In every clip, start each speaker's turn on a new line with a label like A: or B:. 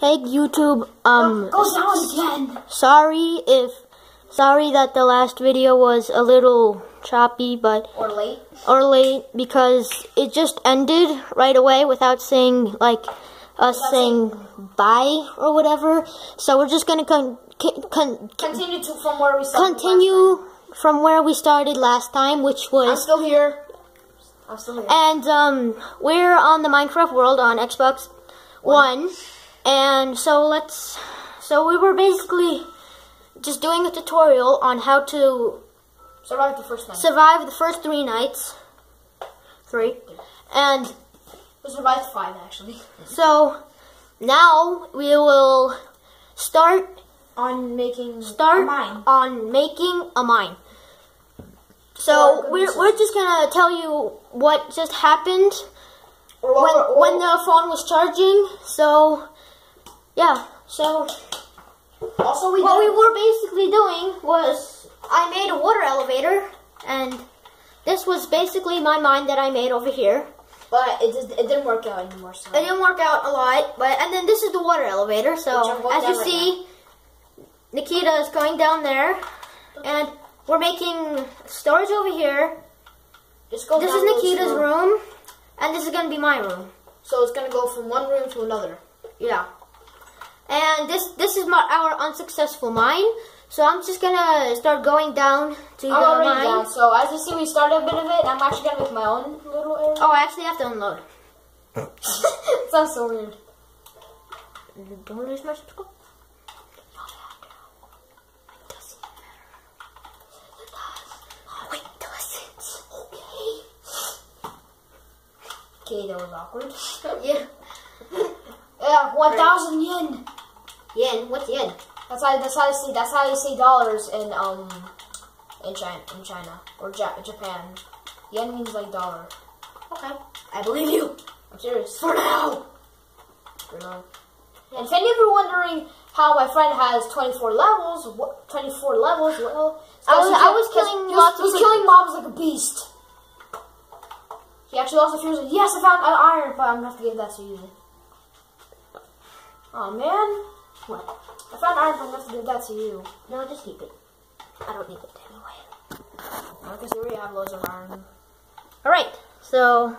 A: Hey YouTube, um,
B: Go down again.
A: sorry if, sorry that the last video was a little choppy, but,
B: Or late.
A: or late, because it just ended right away without saying, like, us
B: Without
A: saying bye or whatever. So we're just gonna con, con, con,
B: Continue to from where we started.
A: continue from where we started last time, which
B: I'm
A: was,
B: still here. I'm still here.
A: and, um, we're on the Minecraft world on Xbox One. And so let's, so we were basically just doing a tutorial on how to
B: Survive the first night.
A: survive the first three nights. Three. And
B: we survived five actually.
A: so now we will start
B: On making
A: start on making a mine. So
B: goodness.
A: we're we're just gonna tell you what just happened when
B: we're-
A: when the phone was charging. So yeah. So
B: also we
A: what we were basically doing was I made a water elevator, and this was basically my mine that I made over here.
B: but it just, it didn't work out anymore. So
A: It didn't work out a lot, but and then this is the water elevator. So as you
B: right
A: see, Nikita is going down there, and we're making storage over here. This is Nikita's
B: room.
A: room, and this is gonna be my room.
B: So it's gonna go from one room to another.
A: Yeah. And this this is my our unsuccessful mine. So I'm just gonna start going down to
B: I'm
A: the
B: already
A: mine.
B: down. So as you see, we started a bit of it. I'm actually gonna make my own little area.
A: Oh, I actually have to unload.
B: Sounds so weird.
A: Don't lose my subscribe. Wait till it sits. Okay.
B: Okay, that was awkward.
A: Yeah.
B: Yeah, one thousand yen.
A: Yen. What's yen?
B: That's how that's how you say that's how you say dollars in um in China in China or ja- Japan. Yen means like dollar.
A: Okay. I believe you.
B: I'm serious.
A: For now.
B: For now. And if any of you are wondering how my friend has 24 levels, what 24 levels, well,
A: I was- I was killing
B: he was-
A: lots
B: he was killing mobs like a beast. He actually also feels like, yes, I found an iron, but I'm gonna have to give that to you. Oh man,
A: What?
B: I found iron, but I'm gonna have to give that to you.
A: No, just keep it. I don't need it anyway.
B: Because you already have loads of iron.
A: All right. So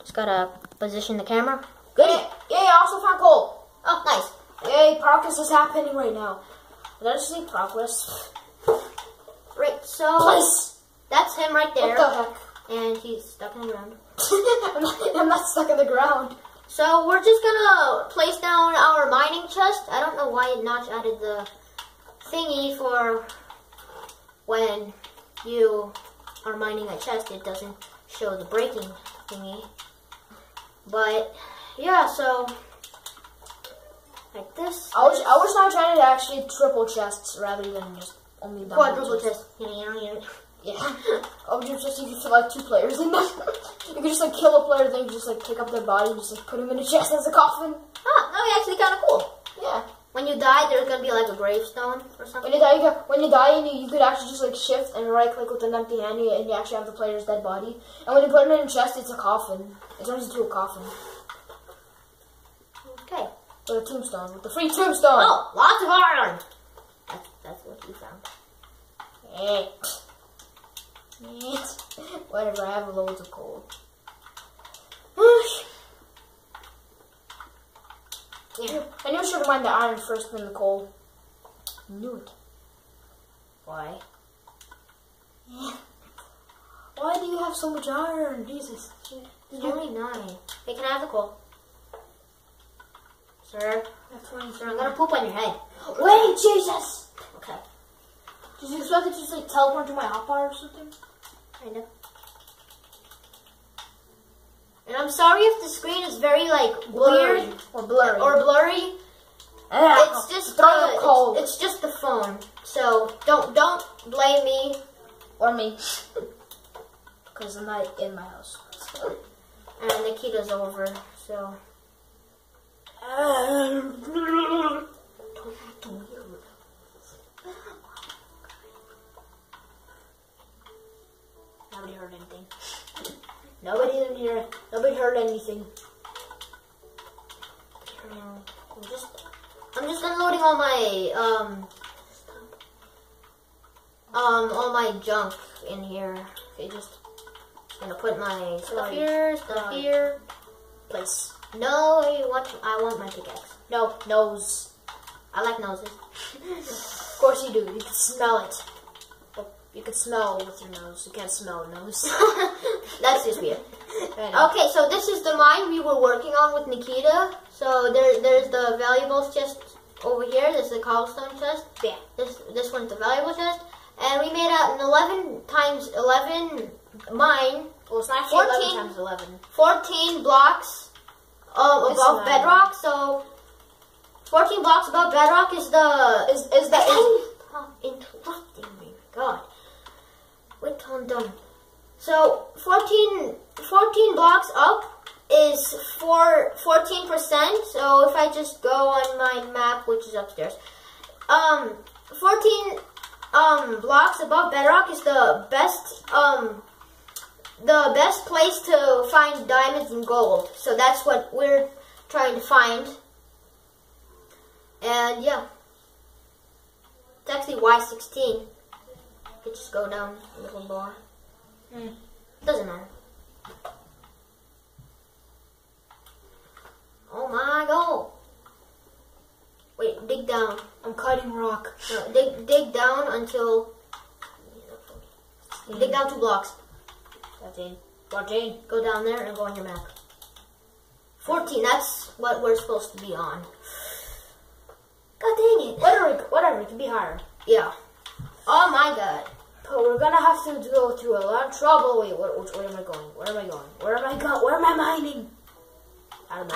A: just gotta position the camera. Good.
B: Yeah, yeah, I also found coal.
A: Oh, nice.
B: Yay, progress is happening right now. I just say progress?
A: Right. So
B: Place!
A: that's him right there,
B: What the heck?
A: and he's stuck in the ground.
B: I'm, not, I'm not stuck in the ground.
A: So we're just gonna place down our mining chest. I don't know why it not added the thingy for when you are mining a chest. It doesn't show the breaking thingy. But yeah, so like this.
B: I was I was not trying to actually triple chests rather than just only double
A: quadruple
B: chests.
A: chest.
B: Yeah. Oh, you just you can like two players in there. you can just like kill a player, then you just like pick up their body, and just like put them in a chest as a coffin.
A: Ah, no, actually kind of cool.
B: Yeah.
A: When you die, there's gonna be like a gravestone or something.
B: When you die, you when you die, you, you could actually just like shift and right click with an empty hand, and you- and you actually have the player's dead body. And when you put it in a chest, it's a coffin. It turns into a coffin
A: Okay.
B: with a tombstone, with the free tombstone.
A: Oh, lots of iron. That's that's what you found.
B: Eh. Whatever, I have loads of coal.
A: Yeah.
B: I knew I should have mined the iron first, then the coal. Knew it.
A: Why?
B: Why do you have so much iron? Jesus.
A: There's only nine. Hey, can I have the coal? Sir? Sir, I'm gonna poop on your head.
B: Wait, Jesus! Did you expect it to just like teleport to my hotbar or something?
A: Kind of. And I'm sorry if the screen is very like weird
B: Or blurry.
A: or blurry.
B: Ah,
A: It's just the,
B: coal.
A: It's, it's just the phone. So don't don't blame me.
B: or me. Because I'm not in my house.
A: And Nikita's over. So nobody heard anything. Nobody didn't hear. Nobody heard anything. I'm just I'm just unloading all my um um all my junk in here. Okay, just gonna put my stuff here, stuff here.
B: Place.
A: No, I want I want my pickaxe.
B: No, nose.
A: I like noses.
B: Of course you do. You can smell it. You can smell with your nose. You can't smell a nose.
A: That's just weird. Okay, so this is the mine we were working on with Nikita. So there, there's the valuables chest over here. This is the cobblestone chest.
B: Yeah.
A: This, this one's the valuable chest, and we made out an 11 times 11 mine,
B: Well, it's not
A: 14.
B: 11 times 11.
A: 14 blocks um, above bedrock. So 14 blocks above bedrock is the
B: Is, is that... Is,
A: interrupting me. God. Till I'm done. So 14, 14 blocks up is four, 14%. So if I just go on my map, which is upstairs, um, 14 um, blocks above bedrock is the best um, the best place to find diamonds and gold. So that's what we're trying to find. And yeah. It's actually Y16. Could just go down a little more.
B: Hmm.
A: Doesn't matter. Oh my god. Wait, dig down.
B: I'm cutting rock.
A: No, dig dig down until dig down two blocks.
B: 13. 14.
A: Go down there and go on your map. 14, that's what we're supposed to be on. God dang it.
B: Whatever, whatever. It can be higher.
A: Yeah. Oh my god.
B: But we're gonna have to go through a lot of trouble. Wait, where, which am I going? Where am I going? Where am I going? Where am I mining? I don't know.